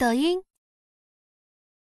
抖音